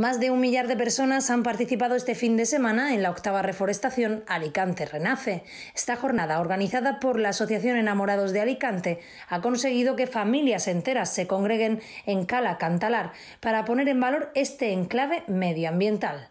Más de un millar de personas han participado este fin de semana en la octava reforestación Alicante Renace. Esta jornada, organizada por la Asociación Enamorados de Alicante, ha conseguido que familias enteras se congreguen en Cala Cantalar para poner en valor este enclave medioambiental.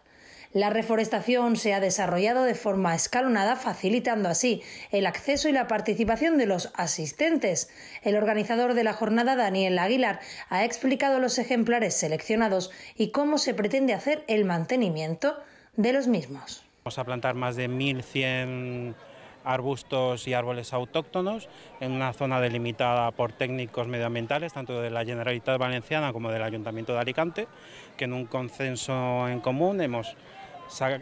La reforestación se ha desarrollado de forma escalonada, facilitando así el acceso y la participación de los asistentes. El organizador de la jornada, Daniel Aguilar, ha explicado los ejemplares seleccionados y cómo se pretende hacer el mantenimiento de los mismos. Vamos a plantar más de 1.100 arbustos y árboles autóctonos en una zona delimitada por técnicos medioambientales, tanto de la Generalitat Valenciana como del Ayuntamiento de Alicante, que en un consenso en común hemos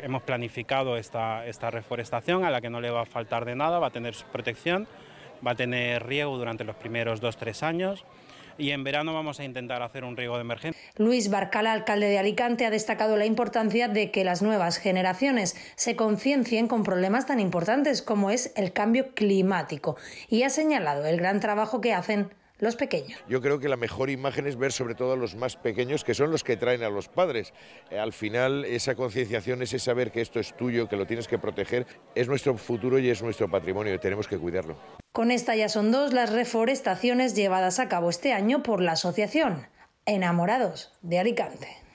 hemos planificado esta, esta reforestación a la que no le va a faltar de nada, va a tener protección, va a tener riego durante los primeros dos tres años y en verano vamos a intentar hacer un riego de emergencia. Luis Barcala, alcalde de Alicante, ha destacado la importancia de que las nuevas generaciones se conciencien con problemas tan importantes como es el cambio climático y ha señalado el gran trabajo que hacen los pequeños. Yo creo que la mejor imagen es ver sobre todo a los más pequeños, que son los que traen a los padres. Eh, al final, esa concienciación, ese saber que esto es tuyo, que lo tienes que proteger, es nuestro futuro y es nuestro patrimonio y tenemos que cuidarlo. Con esta ya son dos las reforestaciones llevadas a cabo este año por la asociación Enamorados de Alicante.